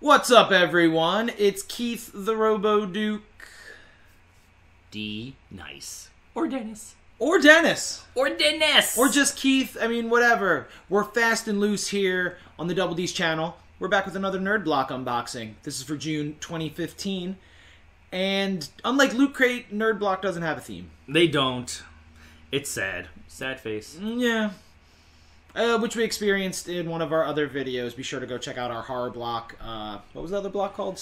What's up, everyone? It's Keith the Robo Duke. D nice. Or Dennis. Or Dennis. Or Dennis. Or just Keith. I mean, whatever. We're fast and loose here on the Double D's channel. We're back with another Nerd Block unboxing. This is for June 2015. And unlike Loot Crate, Nerd Block doesn't have a theme. They don't. It's sad. Sad face. Mm, Yeah. Uh, which we experienced in one of our other videos. Be sure to go check out our horror block. Uh, what was the other block called?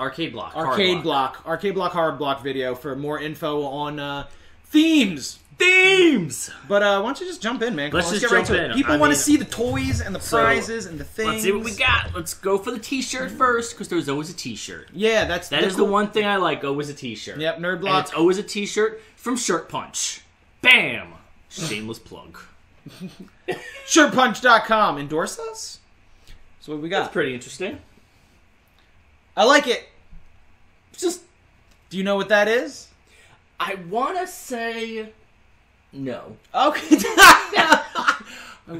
Arcade block. Arcade block. Arcade block horror block video for more info on uh, themes. Themes. But uh, why don't you just jump in, man? Let's on, just get right jump to it. in. People I want to see the toys and the So, prizes and the things. Let's see what we got. Let's go for the T-shirt first, because there's always a T-shirt. Yeah, that's That is the one thing I like. Always a T-shirt. Yep, Nerd And Block. it's always a T-shirt from Shirt Punch. Bam. Shameless plug. Shirtpunch.com endorse us. So what we got? That's pretty interesting. I like it. Just, Do you know what that is? I want to say no. Okay. I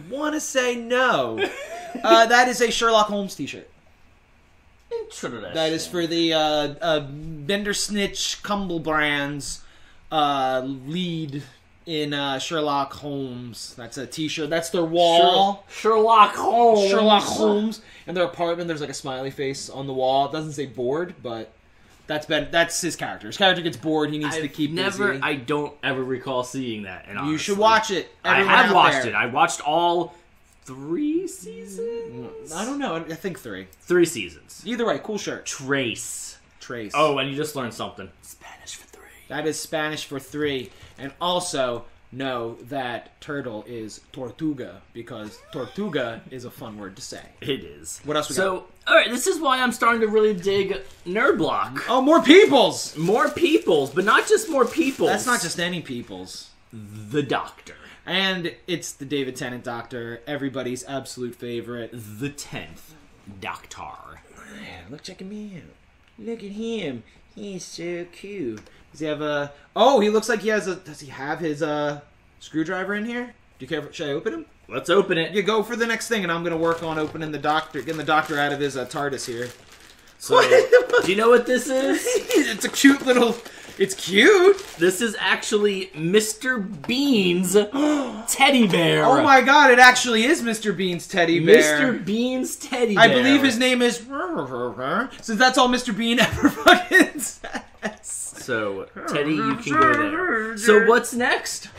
want to say no. Uh, that is a Sherlock Holmes T-shirt. Interesting. That is for the uh, uh, Bender Snitch Cumblebrands uh, lead in uh, Sherlock Holmes. That's a T-shirt. That's their wall. Sherlock Holmes. Sherlock Holmes in their apartment. There's like a smiley face on the wall. It doesn't say bored, but that's been that's his character. His character gets bored. He needs to I've keep never. busy. I don't ever recall seeing that. And you should watch it. I have watched there. it. I watched all three seasons. I don't know. I think three. Three seasons. Either way, cool shirt. Trace. Trace. Oh, and you just learned something. Spanish for. That is Spanish for three. And also know that turtle is tortuga because tortuga is a fun word to say. It is. What else we so, all right, this is why I'm starting to really dig Nerd Block. Oh, more peoples! More peoples, but not just more peoples. That's not just any peoples. the Doctor, And it's the David Tennant Doctor, everybody's absolute favorite. the tenth Doctor. Man, look, check him out. Look at him. He's so cute. Does he have a? Oh, he looks like he has a. Does he have his uh screwdriver in here? Do you care? Should I open him? Let's open it. You go for the next thing, and I'm gonna work on opening the doctor, getting the doctor out of his uh, TARDIS here. So, do you know what this is? it's a cute little. It's cute. This is actually Mr. Bean's teddy bear. Oh my god! It actually is Mr. Bean's teddy bear. Mr. Bean's teddy bear. I believe his name is. Since that's all Mr. Bean ever fucking says. So, Teddy, you can go there. So, what's next?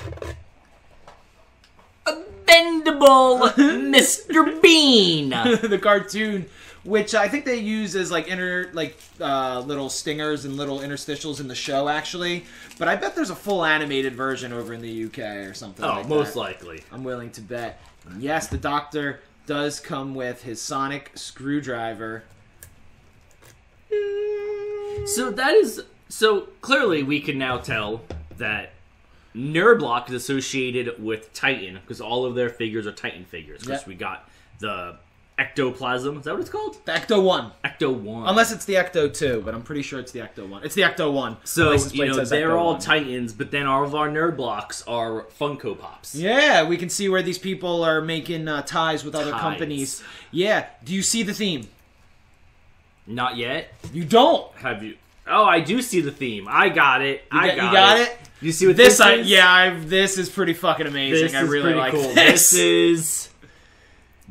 A bendable Mr. Bean. the cartoon, which I think they use as like inner like uh, little stingers and little interstitials in the show actually. But I bet there's a full animated version over in the UK or something. Oh, like most that. likely. I'm willing to bet. And yes, the Doctor does come with his sonic screwdriver. So that is so clearly we can now tell that Nerdblock is associated with Titan because all of their figures are Titan figures. Because Yep. we got the ectoplasm. Is that what it's called? The Ecto One, Ecto One. unless it's the Ecto Two, but I'm pretty sure it's the Ecto One. It's the Ecto One. so you know they're all Titans, but then all of our nerd blocks are Funko Pops. Yeah, we can see where these people are making uh, ties with other companies. Yeah, do you see the theme? Not yet. You don't. Have you? Oh, I do see the theme. I got it. You I got, you got it. You see what This, this, I is? yeah, I, this is pretty fucking amazing. This I really like cool. this. This is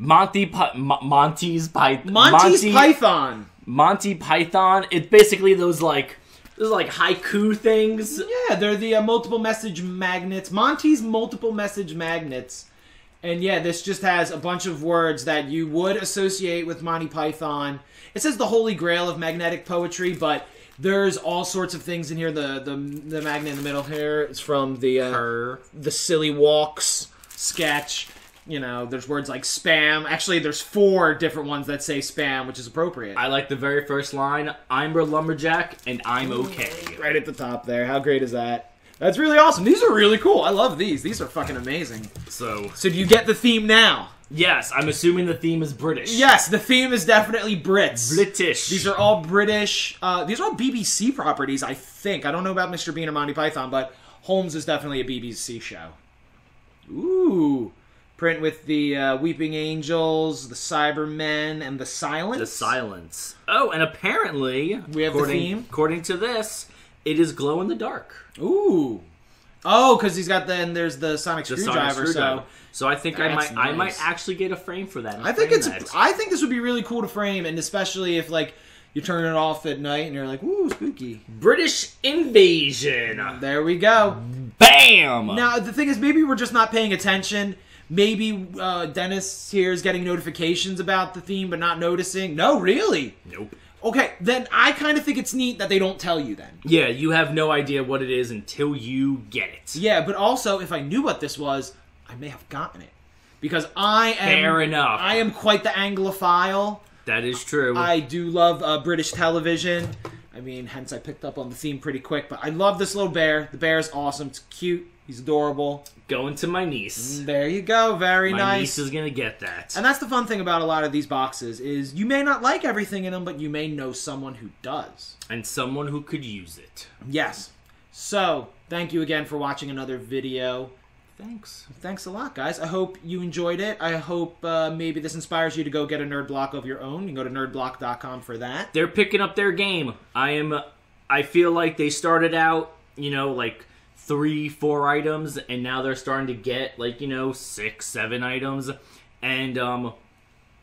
Monty Pi- Mo- Monty's Python. Monty's Python. Monty Python. It's basically those like those like haiku things. Yeah, they're the uh, multiple message magnets. Monty's multiple message magnets. And yeah, this just has a bunch of words that you would associate with Monty Python. It says the holy grail of magnetic poetry, but there's all sorts of things in here. The the, the magnet in the middle here is from the uh, the silly walks sketch. You know, there's words like spam. Actually, there's four different ones that say spam, which is appropriate. I like the very first line. I'm a lumberjack and I'm okay. right at the top there. How great is that? That's really awesome. These are really cool. I love these. These are fucking amazing. So So do you get the theme now? yes, I'm assuming the theme is British. Yes, the theme is definitely Brits. British. These are all British. Uh, these are all BBC properties, I think. I don't know about Mr. Bean or Monty Python, but Holmes is definitely a BBC show. Ooh, print with the uh, Weeping Angels, the Cybermen, and the Silence. The silence. Oh, and apparently We have the according, theme? According to this, it is glow in the dark. Ooh. Oh, because he's got the and there's the Sonic The screwdriver. sonic screwdriver. So So I think I might I might actually get a frame for that. I think it's. that. I think this would be really cool to frame, and especially if like you turn it off at night and you're like, "Ooh, spooky." British invasion. There we go. Bam. Now the thing is, maybe we're just not paying attention. Maybe uh, Dennis here is getting notifications about the theme, but not noticing. No, really. Nope. Okay, then I kind of think it's neat that they don't tell you then. Yeah, you have no idea what it is until you get it. Yeah, but also if I knew what this was, I may have gotten it because I am. Fair enough. I am quite the Anglophile. That is true. I do love uh, British television. I mean, hence I picked up on the theme pretty quick. But I love this little bear. The bear is awesome. It's cute. He's adorable. Going to my niece. There you go. Very My nice. My niece is gonna get that. And that's the fun thing about a lot of these boxes is you may not like everything in them, but you may know someone who does. and someone who could use it. Yes. So thank you again for watching another video. Thanks. Thanks a lot, guys. I hope you enjoyed it. I hope uh, maybe this inspires you to go get a nerd block of your own. You can go to nerdblock.com for that. They're picking up their game. I am. I feel like they started out, you know, like three, four items, and now they're starting to get like you know six, seven items, and um,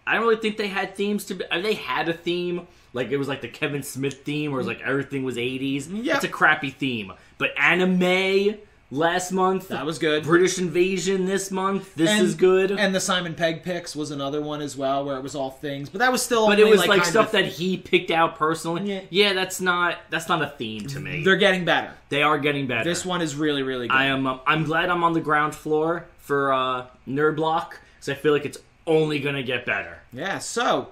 I don't really think they had themes to. Be, uh, they had a theme. Like it was like the Kevin Smith theme, where it was like everything was '80s. Yeah. It's a crappy theme, but anime last month. That was good. British Invasion this month. This And- is good. And the Simon Pegg picks was another one as well, where it was all things. But that was still. but only, it was like, kind stuff that he picked out personally. Yeah. Yeah. that's not that's not a theme to me. they're getting better. They are getting better. This one is really, really good. I am. Um, I'm glad I'm on the ground floor for uh, Nerd Block because I feel like it's only gonna get better. Yeah. So,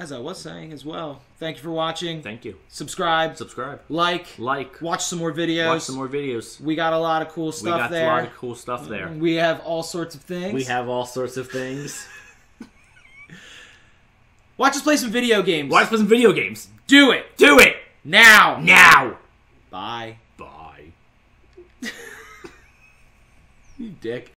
as I was saying as well, thank you for watching. Thank you. Subscribe, Subscribe, like, like, watch some more videos. watch some more videos. We got a lot of cool stuff We got there. a lot of cool stuff there. We have all sorts of things. We have all sorts of things. Watch us play some video games. Watch us play some video games. Do it Do it now. now. Bye. Bye. You dick.